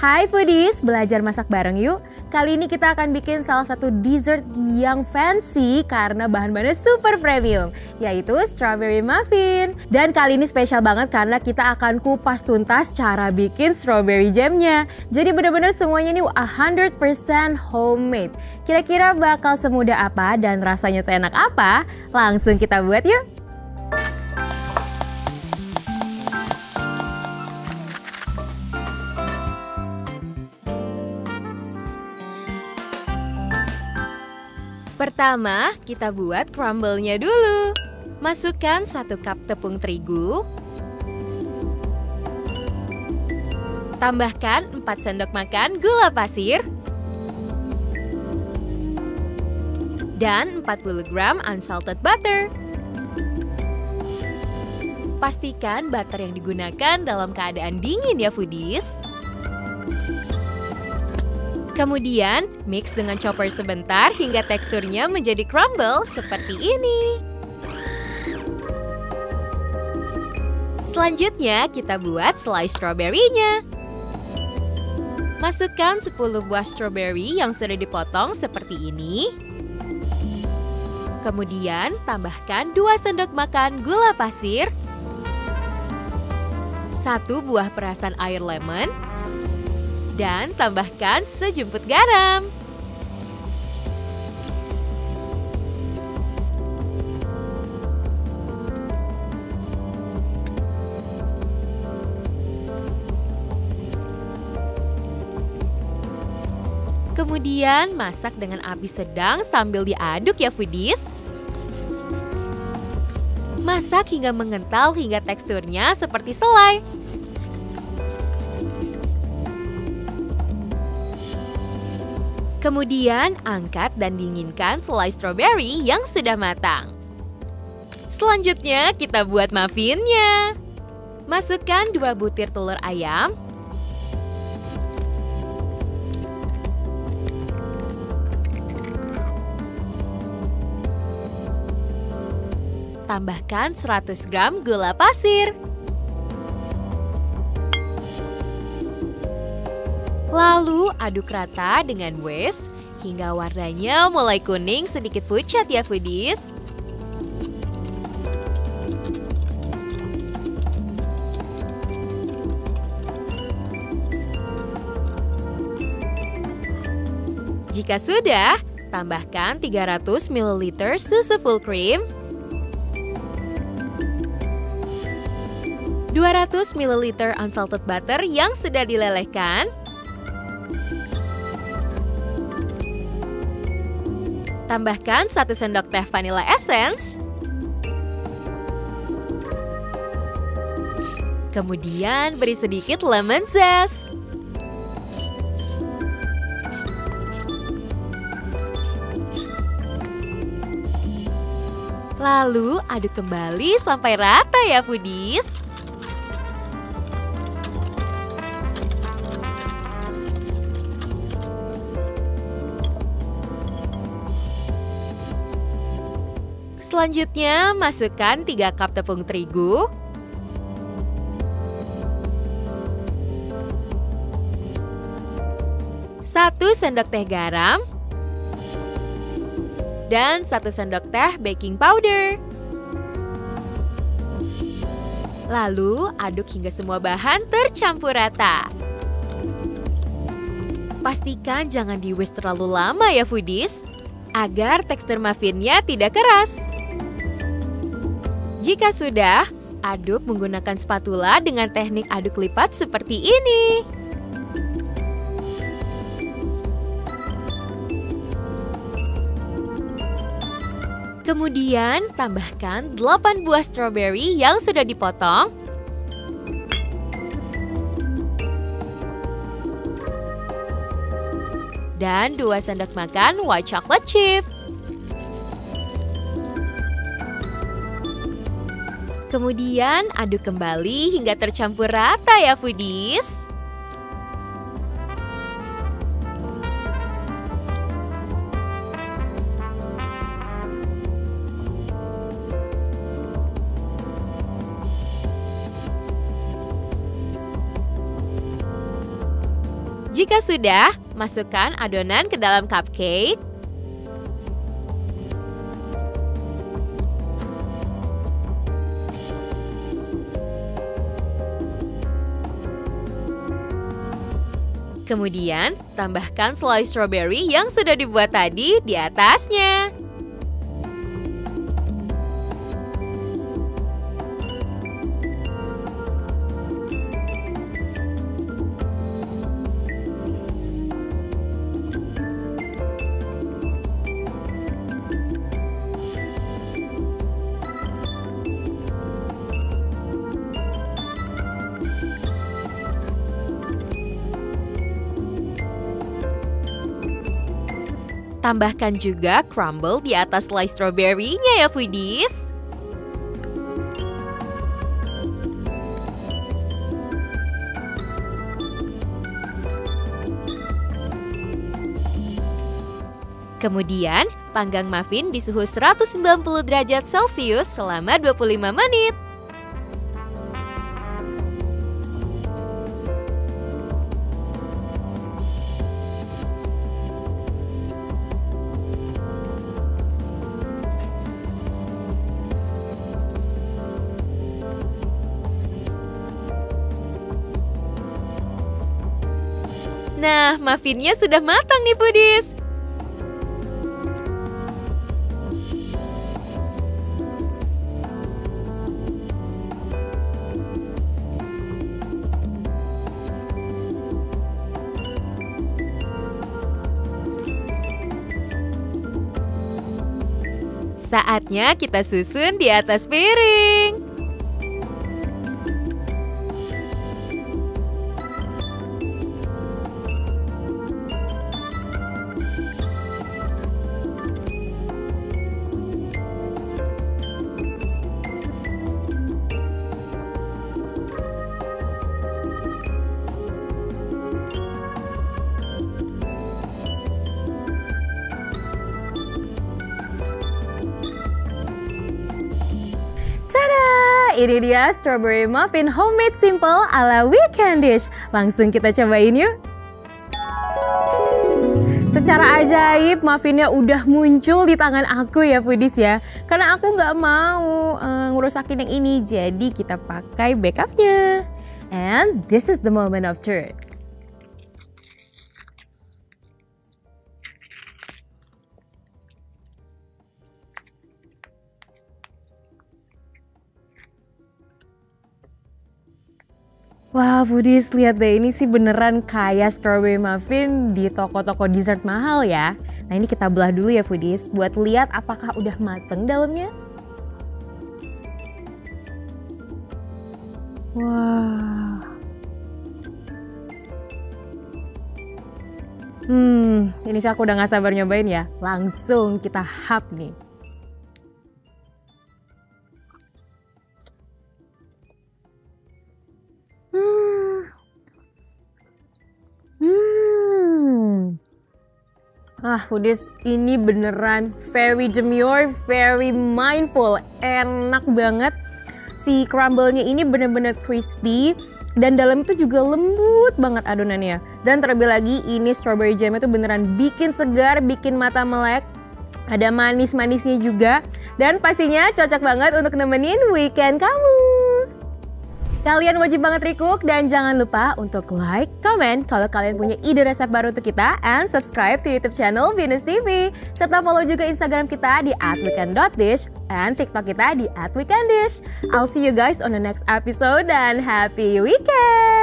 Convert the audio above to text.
Hai foodies, belajar masak bareng yuk. Kali ini kita akan bikin salah satu dessert yang fancy karena bahan-bahannya super premium, yaitu strawberry muffin. Dan kali ini spesial banget karena kita akan kupas tuntas cara bikin strawberry jamnya. Jadi benar-benar semuanya ini 100% homemade. Kira-kira bakal semudah apa dan rasanya seenak apa? Langsung kita buat yuk. Pertama, kita buat crumble-nya dulu. Masukkan satu cup tepung terigu. Tambahkan 4 sendok makan gula pasir. Dan 40 gram unsalted butter. Pastikan butter yang digunakan dalam keadaan dingin ya foodies. Kemudian, mix dengan chopper sebentar hingga teksturnya menjadi crumble seperti ini. Selanjutnya, kita buat slice strawberry-nya. Masukkan 10 buah strawberry yang sudah dipotong seperti ini. Kemudian, tambahkan 2 sendok makan gula pasir, 1 buah perasan air lemon, dan tambahkan sejumput garam. Kemudian masak dengan api sedang sambil diaduk ya foodies. Masak hingga mengental hingga teksturnya seperti selai. Kemudian angkat dan dinginkan selai strawberry yang sudah matang. Selanjutnya kita buat muffinnya. Masukkan dua butir telur ayam. Tambahkan 100 gram gula pasir. Lalu aduk rata dengan whisk hingga warnanya mulai kuning sedikit pucat ya foodies. Jika sudah, tambahkan 300 ml susu full cream, 200 ml unsalted butter yang sudah dilelehkan, Tambahkan satu sendok teh vanilla essence. Kemudian beri sedikit lemon zest. Lalu aduk kembali sampai rata ya foodies. Selanjutnya, masukkan 3 cup tepung terigu. Satu sendok teh garam. Dan satu sendok teh baking powder. Lalu, aduk hingga semua bahan tercampur rata. Pastikan jangan di terlalu lama ya foodies, agar tekstur muffinnya tidak keras. Jika sudah, aduk menggunakan spatula dengan teknik aduk lipat seperti ini. Kemudian, tambahkan 8 buah strawberry yang sudah dipotong. Dan 2 sendok makan white chocolate chip. Kemudian aduk kembali hingga tercampur rata ya foodies. Jika sudah, masukkan adonan ke dalam cupcake. Kemudian, tambahkan slice strawberry yang sudah dibuat tadi di atasnya. Tambahkan juga crumble di atas slice strawberry-nya ya foodies. Kemudian, panggang muffin di suhu 190 derajat Celcius selama 25 menit. Nah, muffinnya sudah matang nih Pudis. Saatnya kita susun di atas piring. Ini dia strawberry muffin homemade simple ala weekend dish. Langsung kita cobain yuk. Secara ajaib muffinnya udah muncul di tangan aku ya foodies ya. Karena aku nggak mau uh, ngerusakin yang ini, jadi kita pakai backupnya. And this is the moment of truth. Wah, foodies, lihat deh ini sih beneran kayak strawberry muffin di toko-toko dessert mahal ya. Nah ini kita belah dulu ya foodies, buat lihat apakah udah mateng dalamnya. Wah. Hmm, ini sih aku udah gak sabar nyobain ya. Langsung kita hap nih. Ah, foodies, ini beneran very demure, very mindful. Enak banget. Si crumble-nya ini bener-bener crispy dan dalam itu juga lembut banget adonannya. Dan terlebih lagi ini strawberry jam itu beneran bikin segar, bikin mata melek. Ada manis-manisnya juga dan pastinya cocok banget untuk nemenin weekend kamu. Kalian wajib banget recook dan jangan lupa untuk like, comment kalau kalian punya ide resep baru untuk kita and subscribe to YouTube channel Venus TV. Serta follow juga Instagram kita di @weekend.dish and TikTok kita di @weekendish. I'll see you guys on the next episode dan happy weekend.